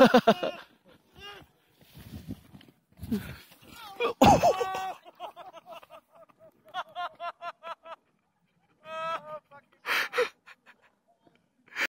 oh.